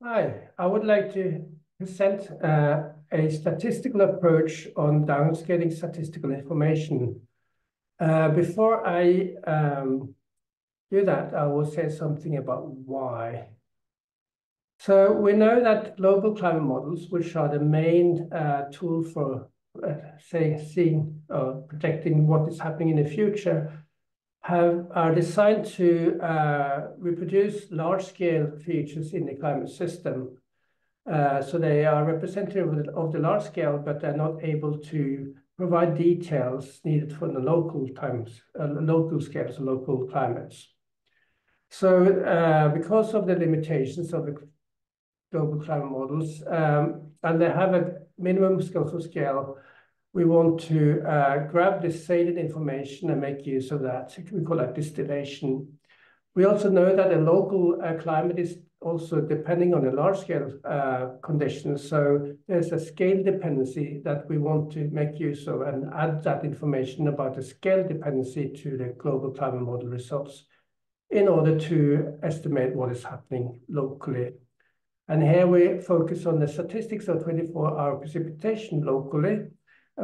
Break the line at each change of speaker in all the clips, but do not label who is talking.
Hi, I would like to present uh, a statistical approach on downscaling statistical information. Uh, before I um, do that, I will say something about why. So we know that global climate models, which are the main uh, tool for, uh, say, seeing or predicting what is happening in the future, are designed to uh, reproduce large-scale features in the climate system. Uh, so they are representative of the, of large scale, but they're not able to provide details needed for the local times, uh, local scales, local climates. So because of the limitations of the global climate models, um, and they have a minimum scope scale, we want to uh, grab this salient information and make use of that. We call that distillation. We also know that a local uh, climate is also depending on the large scale uh, conditions. So there's a scale dependency that we want to make use of and add that information about the scale dependency to the global climate model results in order to estimate what is happening locally. And here we focus on the statistics of 24-hour precipitation locally,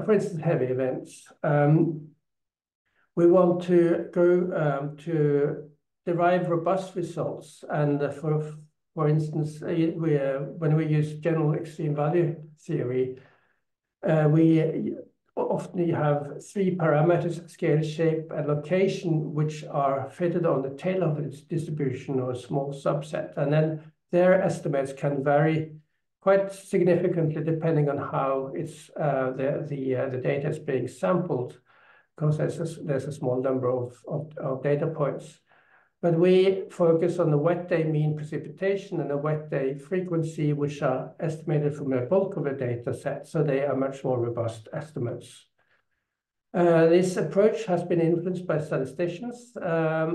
for instance, heavy events. Um, we want to go um, to derive robust results. And uh, for, for instance, uh, we, uh, when we use general extreme value theory, uh, we often have three parameters, scale, shape, and location, which are fitted on the tail of its distribution or a small subset. And then their estimates can vary quite significantly depending on how it's uh, the the uh, the data is being sampled, because there's a, there's a small number of, of, of data points. But we focus on the wet day mean precipitation and the wet day frequency, which are estimated from a bulk of a data set, so they are much more robust estimates. Uh, this approach has been influenced by statisticians, um,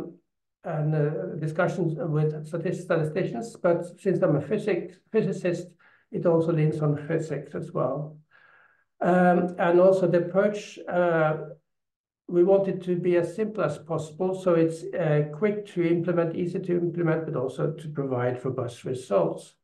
and uh, discussions with statisticians, but since I'm a physics, physicist, it also leans on physics as well. Um, and also the approach, uh, we want it to be as simple as possible, so it's uh, quick to implement, easy to implement, but also to provide robust results.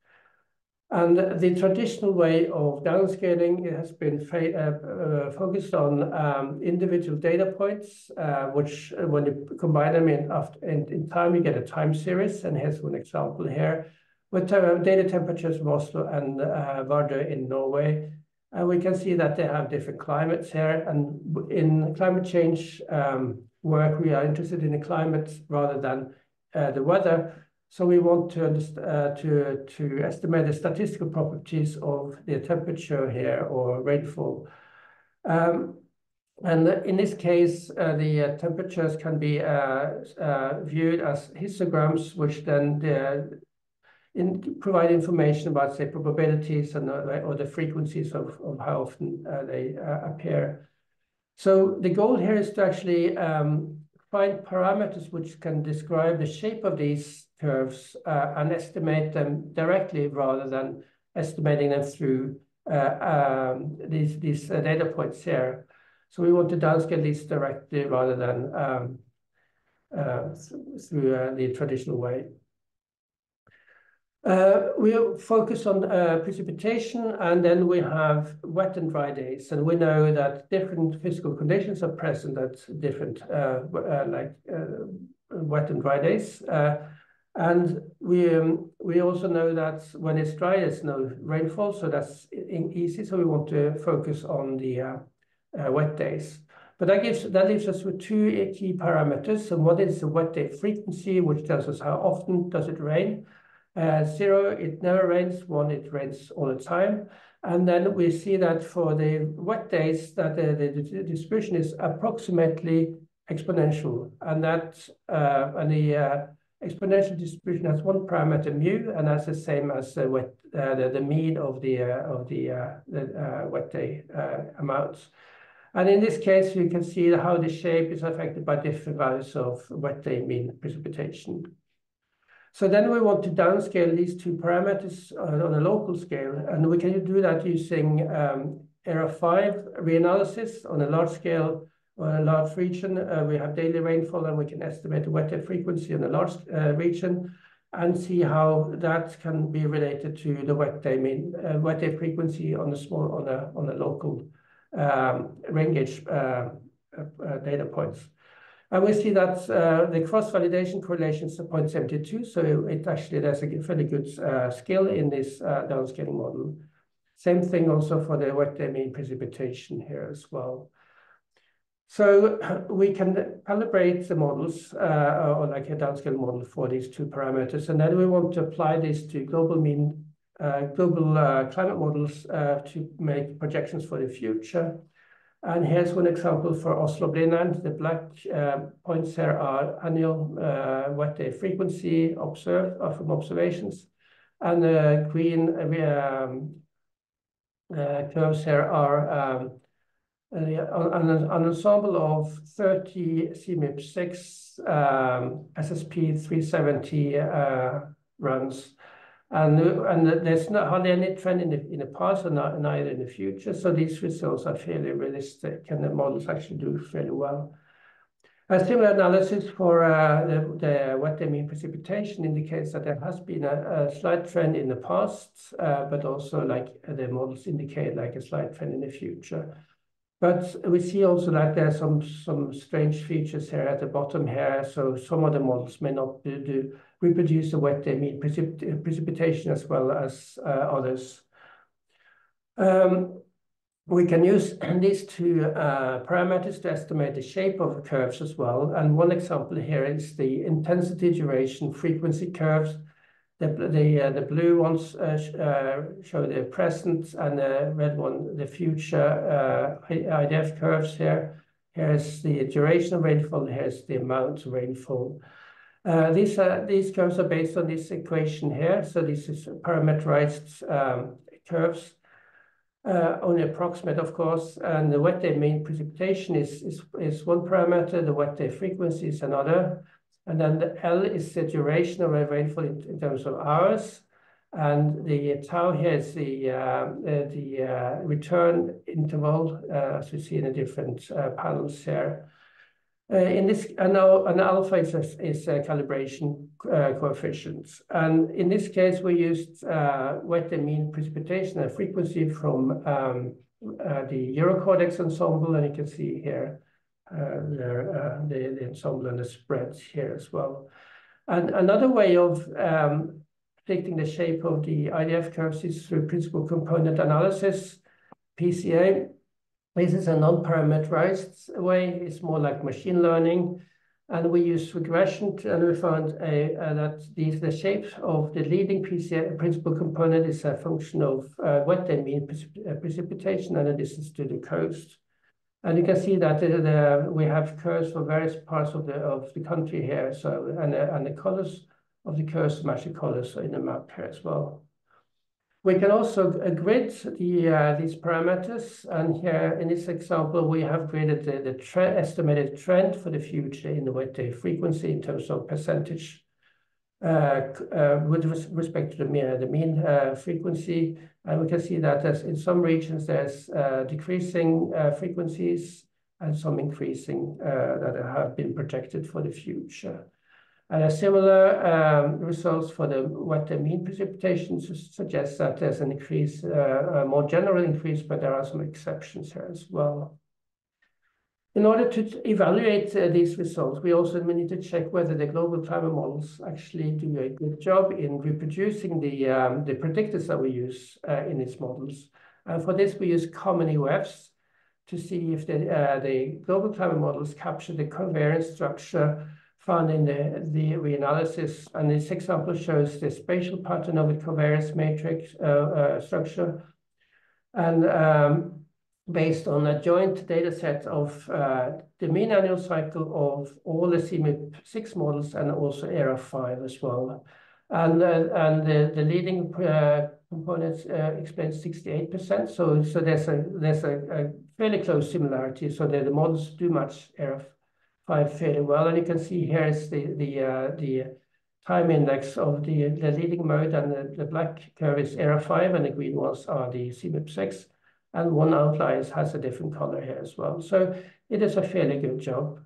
And the traditional way of downscaling it has been uh, uh, focused on um, individual data points, uh, which uh, when you combine them in, after, in, in, time, you get a time series. And here's one example here with uh, data temperatures from Oslo and uh, Vardø in Norway. And we can see that they have different climates here. And in climate change um, work, we are interested in the climate rather than uh, the weather. So we want to, uh, to, to estimate the statistical properties of the temperature here or rainfall. Um, and in this case, uh, the uh, temperatures can be uh, uh, viewed as histograms, which then provide information about, say, probabilities and, uh, or the frequencies of, of how often they appear. So the goal here is to actually um, find parameters which can describe the shape of these curves uh, and estimate them directly rather than estimating them through uh, um, these, these uh, data points here. So we want to downscale these directly rather than um, through the traditional way. Uh, we focus on uh, precipitation, and then we have wet and dry days. And we know that different physical conditions are present at different, uh, like wet and dry days. And we um, we also know that when it's dry, there's no rainfall, so that's easy. So we want to focus on the wet days. But that gives that leaves us with two key parameters. And one is the wet day frequency, which tells us how often does it rain. Uh, zero, it never rains. One, it rains all the time. And then we see that for the wet days, that the, the distribution is approximately exponential, and that uh, and the uh, exponential distribution has one parameter mu, and that's the same as the wet, uh, the, the mean of the uh, of the, uh, the wet day amounts. And in this case, you can see how the shape is affected by different values of wet day mean precipitation. So then we want to downscale these two parameters on a local scale, and we can do that using um, ERA 5 reanalysis on a large scale or a large region. Uh, we have daily rainfall, and we can estimate the wet frequency in a large uh, region. and see how that can be related to the wet day mean uh, wet day frequency on a small on a on local um, rain gauge uh, uh, data points. And we see that uh, the cross-validation correlation is 0.72, so it actually there's a fairly good uh, scale in this uh, downscaling model. Same thing also for the wet mean precipitation here as well. So we can calibrate the models or like a downscale model for these two parameters. And then we want to apply this to global mean, global climate models to make projections for the future. And here's one example for Oslo Blindern. The black uh, points here are annual uh, wet day frequency observed from observations. And the green um, curves here are um, an, an ensemble of 30 CMIP6 um, SSP 370 uh, runs. And, and there's not hardly any trend in the, in the past and neither in the future. So these results are fairly realistic and the models actually do fairly well. A similar analysis for uh, the, the wet day mean precipitation indicates that there has been a, a slight trend in the past, uh, but also like the models indicate like a slight trend in the future. But we see also that there are some some strange features here at the bottom here. So some of the models may not do, do reproduce the wet day mean precip precipitation as well as uh, others. Um, we can use these two uh, parameters to estimate the shape of curves as well. And one example here is the intensity, duration, frequency curves uh, the blue ones uh, uh, show the present, and the red one the future IDF curves here. Here's the duration of rainfall. Here's the amount of rainfall. These curves are based on this equation here. So this is parameterized um, curves, only approximate, of course. And the wet day mean precipitation is is is one parameter. The wet day frequency is another. And then the L is the duration of rainfall in, in terms of hours. And the tau here is the, uh, uh, the uh, return interval, uh, as we see in the different uh, panels here. Uh, in this, and now an alpha is a, is a calibration coefficients. And in this case, we used wet and mean precipitation and frequency from um, the EURO-CORDEX ensemble, and you can see here uh, there, uh, the, the ensemble and the spreads here as well. And another way of um, predicting the shape of the IDF curves is through principal component analysis, PCA. This is a non-parameterized way. It's more like machine learning. And we use regression, to, and we found a, uh, that these, the shape of the leading PCA principal component is a function of uh, wet and mean precip uh, precipitation and a distance to the coast. And you can see that the, we have curves for various parts of the of the country here. So and the, and the colors of the curves match the colors in the map here as well. We can also grid the uh, these parameters, and here in this example we have gridded the, the estimated trend for the future in the wet day frequency in terms of percentage with respect to the mean, the mean uh, frequency. And we can see that in some regions, there's decreasing frequencies and some increasing that have been projected for the future. And similar um, results for the wet and mean precipitation suggests that there's an increase, uh, a more general increase, but there are some exceptions here as well. In order to evaluate uh, these results, we also need to check whether the global climate models actually do a good job in reproducing the, um, the predictors that we use uh, in these models. And for this, we use common EOFs to see if the, uh, the global climate models capture the covariance structure found in the, the reanalysis. And this example shows the spatial pattern of the covariance matrix uh, uh, structure. And um, based on a joint data set of uh, the mean annual cycle of all the CMIP6 models and also ERA5 as well. And, uh, and the, the leading uh, components uh, explain 68%. So, so there's a there's a, a fairly close similarity. So the, the models do match ERA5 fairly well. And you can see here is the the uh, the time index of the, the leading mode, and the, the black curve is ERA5, and the green ones are the CMIP6 and one outlier has a different color here as well. So it is a fairly good job.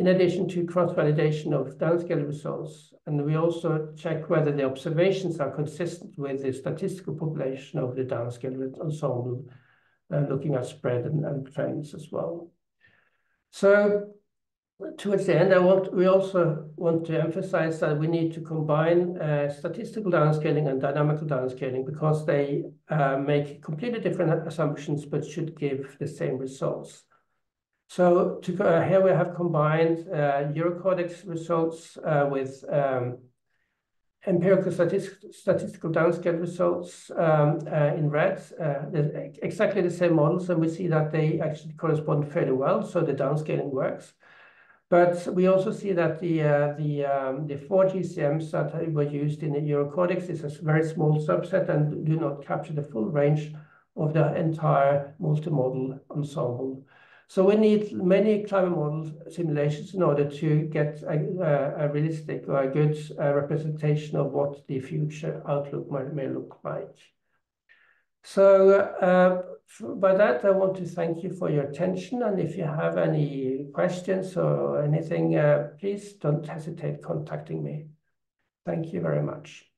in addition to cross-validation of downscaling results. And we also check whether the observations are consistent with the statistical population of the downscaled ensemble, uh, looking at spread and, and trends as well. So towards the end, I want we also want to emphasize that we need to combine uh, statistical downscaling and dynamical downscaling because they uh, make completely different assumptions but should give the same results. So to, uh, here we have combined uh, EURO-CORDEX results uh, with um, empirical statistic, statistical downscale results um, uh, in red. Exactly the same models, and we see that they actually correspond fairly well, so the downscaling works. But we also see that the uh, the um, the four GCMs that were used in the EURO-CORDEX is a very small subset and do not capture the full range of the entire multimodel ensemble. So we need many climate model simulations in order to get a, a realistic or a good uh, representation of what the future outlook might, may look like. So uh, by that, I want to thank you for your attention. And if you have any questions or anything, uh, please don't hesitate contacting me. Thank you very much.